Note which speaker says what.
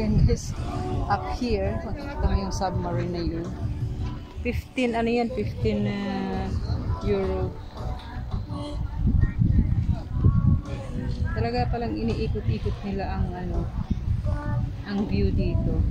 Speaker 1: Ayan up here, makikita mo yung submarine na yun. 15, ano yan, 15 uh, euro. Talaga palang iniikot-ikot nila ang ano, ang view dito.